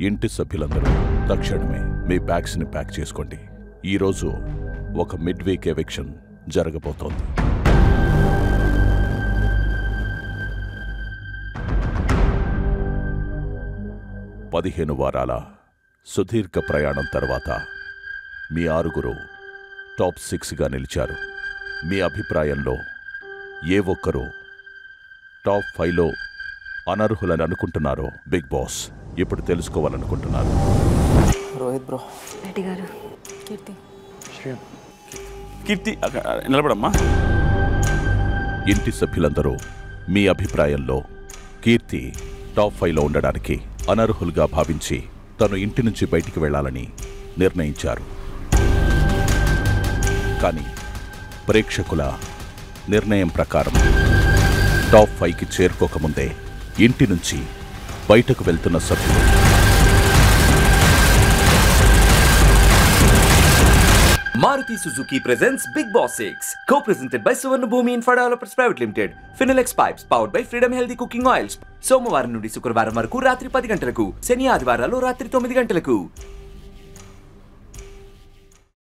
ఇంటి సభ్యులందరూ తక్షణమే మీ బ్యాగ్స్ని ప్యాక్ చేసుకోండి. ఈరోజు ఒక మిడ్ వీక్ ఎవిక్షన్ జరగబోతోంది. పదిహేను వారాల సుదీర్ఘ ప్రయాణం తర్వాత మీ ఆరుగురు టాప్ సిక్స్గా నిలిచారు. మీ అభిప్రాయంలో ఏ ఒక్కరూ టాప్ ఫైవ్లో అనర్హులని అనుకుంటున్నారో బిగ్ బాస్? ఇప్పుడు తెలుసుకోవాలనుకుంటున్నారు. రోహిత్ బ్రో. రెడ్డి గారు కీర్తి. కీర్తి నిలబడమ్మా. ఇంటి సభ్యులందరూ మీ అభిప్రాయంలో కీర్తి టాప్ ఫైవ్లో ఉండడానికి అనర్హులుగా భావించి తను ఇంటి నుంచి బయటికి వెళ్ళాలని నిర్ణయించారు. కానీ ప్రేక్షకుల నిర్ణయం ప్రకారం టాప్ ఫైవ్కి చేరుకోకముందే ఇంటి నుంచి బయటకు వెళ్తున్న సభ్యులు. Maruti Suzuki presents Bigg Boss six co presented by Suvarna Bhoomi in five private limited Finolex pipes powered by Freedom healthy cooking oils సోమవారం నుండి శుక్రవారం వరకు రాత్రి పది గంటలకు శని ఆదివారాలు రాత్రి తొమ్మిది గంటలకు.